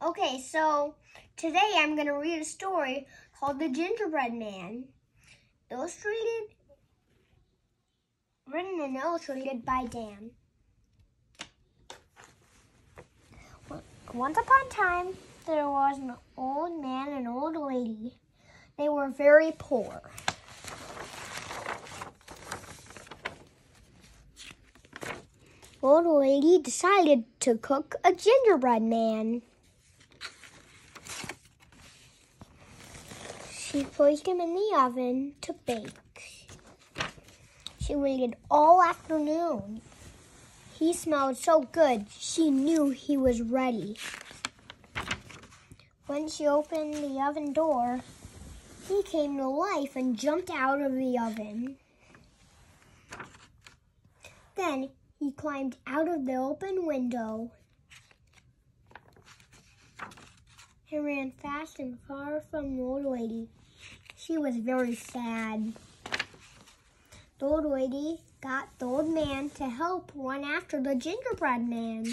Okay, so today I'm going to read a story called The Gingerbread Man. Illustrated, written and illustrated by Dan. Once upon a time, there was an old man and old lady. They were very poor. Old lady decided to cook a gingerbread man. She placed him in the oven to bake. She waited all afternoon. He smelled so good, she knew he was ready. When she opened the oven door, he came to life and jumped out of the oven. Then he climbed out of the open window and ran fast and far from the old lady. She was very sad. The old lady got the old man to help run after the gingerbread man.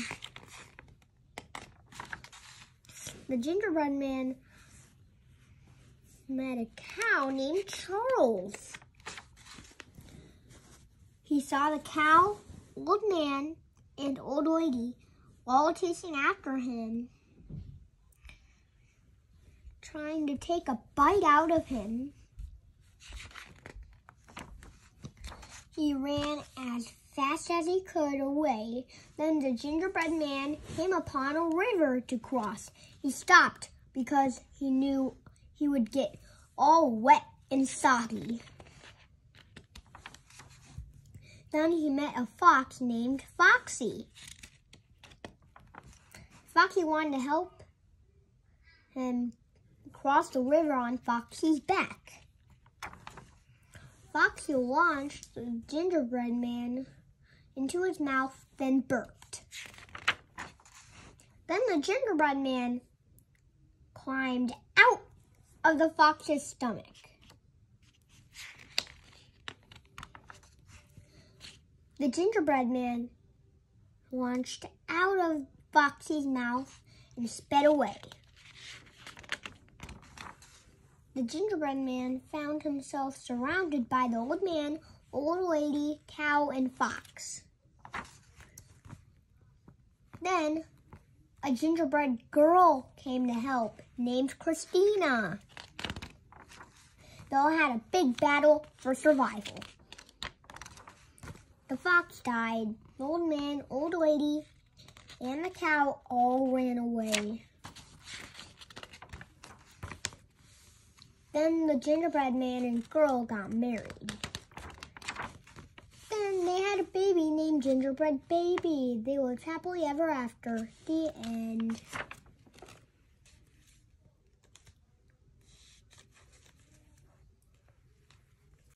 The gingerbread man met a cow named Charles. He saw the cow, old man, and old lady all chasing after him, trying to take a bite out of him. He ran as fast as he could away. Then the gingerbread man came upon a river to cross. He stopped because he knew he would get all wet and soggy. Then he met a fox named Foxy. Foxy wanted to help him cross the river on Foxy's back. Foxy launched the gingerbread man into his mouth, then burped. Then the gingerbread man climbed out of the fox's stomach. The gingerbread man launched out of Foxy's mouth and sped away. The gingerbread man found himself surrounded by the old man, old lady, cow, and fox. Then a gingerbread girl came to help, named Christina. They all had a big battle for survival. The fox died. The old man, old lady, and the cow all ran away. Then the gingerbread man and girl got married. Then they had a baby named Gingerbread Baby. They lived happily ever after. The end.